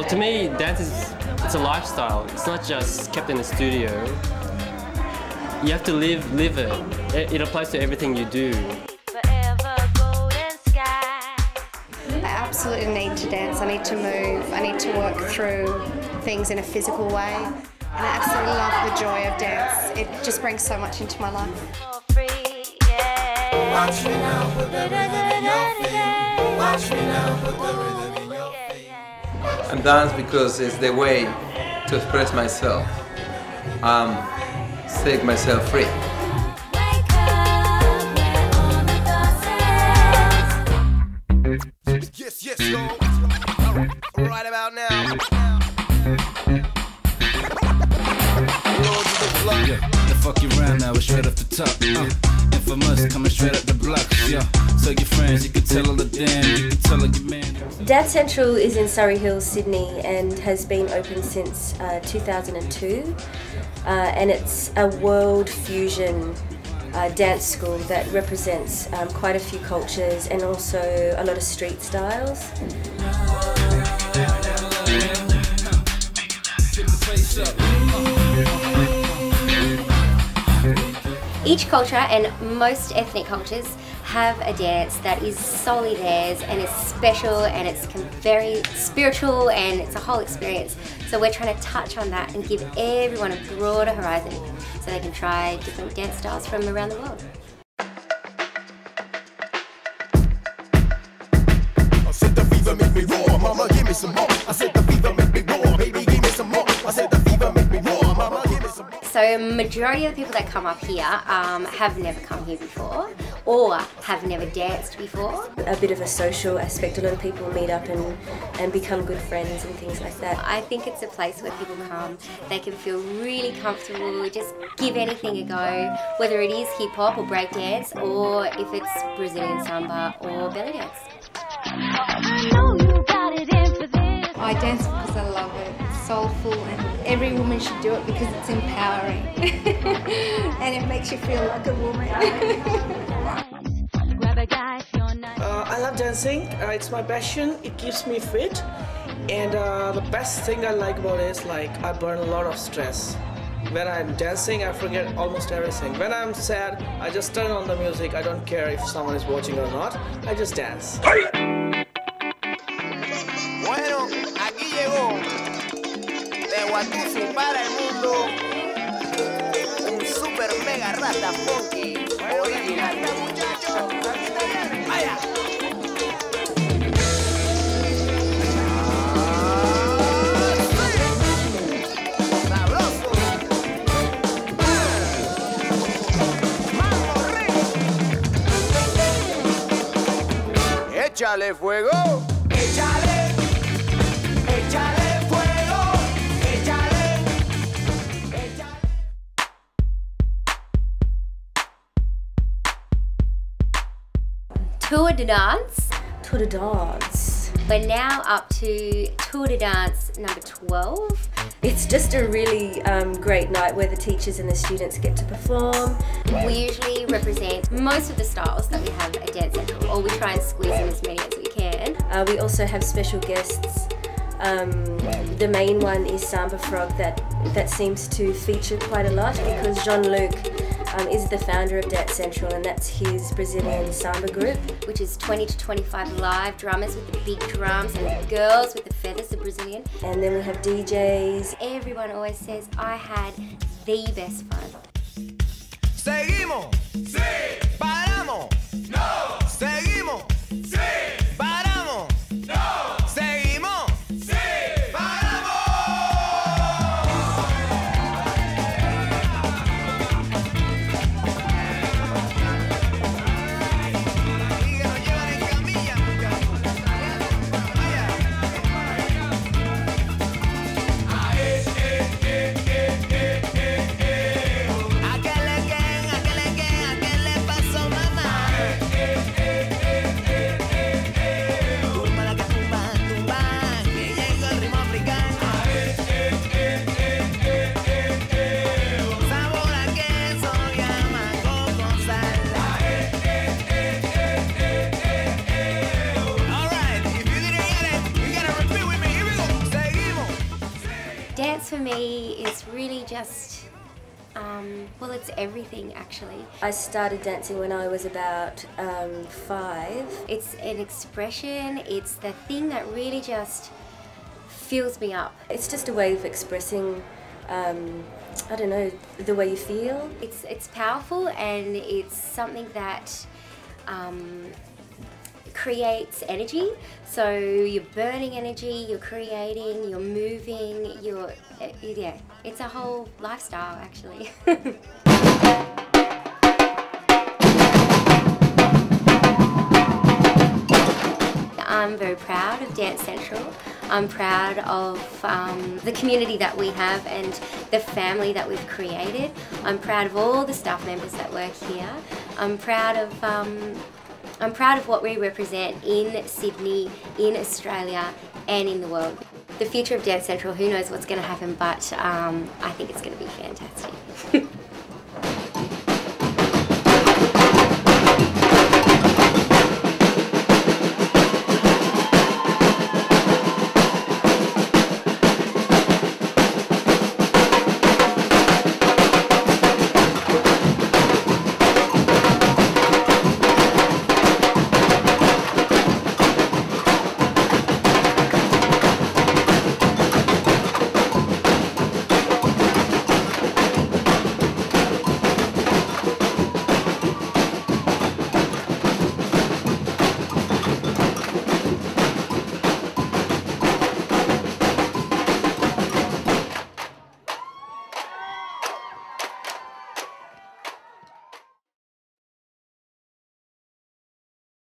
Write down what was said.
Well, to me, dance is it's a lifestyle. It's not just kept in the studio. You have to live live it. It, it applies to everything you do. I absolutely need to dance. I need to move. I need to work through things in a physical way. And I absolutely love the joy of dance. It just brings so much into my life. I dance because it's the way to express myself, um, set myself free. Yes, yes, yo. Right about now. Lords of the. Yeah, the fuck you round now, it's straight off the top. Uh, blocks. So your friends, you can tell all the damn, you can tell all your man. Dance Central is in Surry Hills, Sydney, and has been open since uh, 2002. Uh, and it's a world fusion uh, dance school that represents um, quite a few cultures and also a lot of street styles. Each culture and most ethnic cultures have a dance that is solely theirs and it's special and it's very spiritual and it's a whole experience. So we're trying to touch on that and give everyone a broader horizon so they can try different dance styles from around the world. I said the fever make me roar, mama give me some more. I said the fever make me roar, baby give me some more. I said the fever make me roar, mama give me some more. So majority of the people that come up here um, have never come here before or have never danced before. A bit of a social aspect, a lot of people meet up and, and become good friends and things like that. I think it's a place where people come, they can feel really comfortable, just give anything a go, whether it is hip hop or break dance, or if it's Brazilian samba or belly dance. I dance because I love it. It's soulful and every woman should do it because it's empowering. and it makes you feel like a woman. dancing. Uh, it's my passion. It keeps me fit. And uh, the best thing I like about it is like I burn a lot of stress. When I'm dancing, I forget almost everything. When I'm sad, I just turn on the music. I don't care if someone is watching or not. I just dance. Bueno, aquí llegó de Watusi para el mundo un super mega rata funky original. Échale fuego. Échale. Échale fuego. Échale. Échale. Tour de dance. To the dance. We're now up to Tour de dance number 12. It's just a really um, great night where the teachers and the students get to perform. We usually represent most of the styles that we have at Dance Central, or we try and squeeze in as many as we can. Uh, we also have special guests. Um, the main one is Samba Frog that, that seems to feature quite a lot because Jean Luc um, is the founder of Dance Central and that's his Brazilian samba group. which is 20 to 25 live drummers with the big drums and the girls with the feathers, the Brazilian. And then we have DJs. Everyone always says I had the best fun. Seguimos. Sí. Me is really just, um, well, it's everything actually. I started dancing when I was about um, five. It's an expression, it's the thing that really just fills me up. It's just a way of expressing, um, I don't know, the way you feel. It's, it's powerful and it's something that um, creates energy. So you're burning energy, you're creating, you're moving, you're, uh, yeah, it's a whole lifestyle actually. I'm very proud of Dance Central. I'm proud of um, the community that we have and the family that we've created. I'm proud of all the staff members that work here. I'm proud of um, I'm proud of what we represent in Sydney, in Australia, and in the world. The future of Dance Central, who knows what's going to happen, but um, I think it's going to be fantastic.